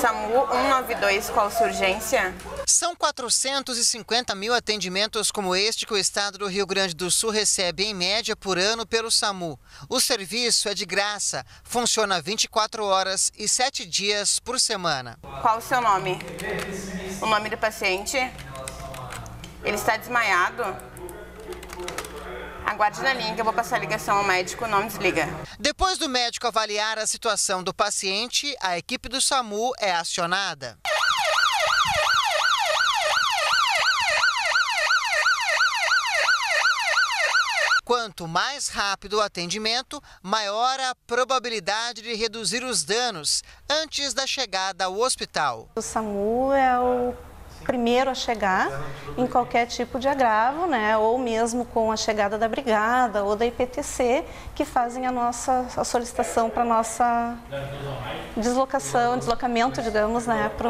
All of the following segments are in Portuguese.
SAMU 192, qual sua urgência? São 450 mil atendimentos como este que o estado do Rio Grande do Sul recebe em média por ano pelo SAMU. O serviço é de graça, funciona 24 horas e 7 dias por semana. Qual o seu nome? O nome do paciente? Ele está desmaiado? Aguarde na linha que eu vou passar a ligação ao médico, não desliga. Depois do médico avaliar a situação do paciente, a equipe do SAMU é acionada. Quanto mais rápido o atendimento, maior a probabilidade de reduzir os danos antes da chegada ao hospital. O SAMU é o primeiro a chegar em qualquer tipo de agravo, né? ou mesmo com a chegada da brigada ou da IPTC, que fazem a nossa a solicitação para nossa deslocação, deslocamento, digamos, né, para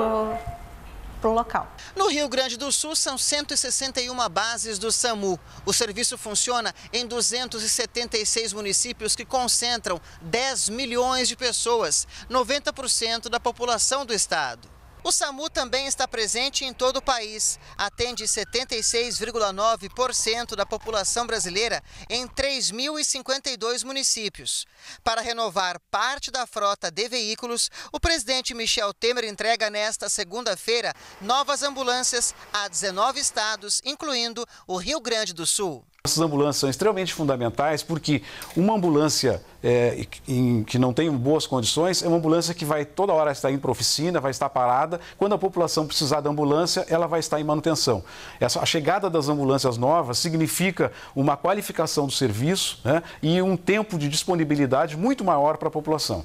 o local. No Rio Grande do Sul, são 161 bases do SAMU. O serviço funciona em 276 municípios que concentram 10 milhões de pessoas, 90% da população do estado. O SAMU também está presente em todo o país. Atende 76,9% da população brasileira em 3.052 municípios. Para renovar parte da frota de veículos, o presidente Michel Temer entrega nesta segunda-feira novas ambulâncias a 19 estados, incluindo o Rio Grande do Sul. Essas ambulâncias são extremamente fundamentais porque uma ambulância é, em, que não tem boas condições é uma ambulância que vai toda hora estar indo para oficina, vai estar parada. Quando a população precisar da ambulância, ela vai estar em manutenção. Essa, a chegada das ambulâncias novas significa uma qualificação do serviço né, e um tempo de disponibilidade muito maior para a população.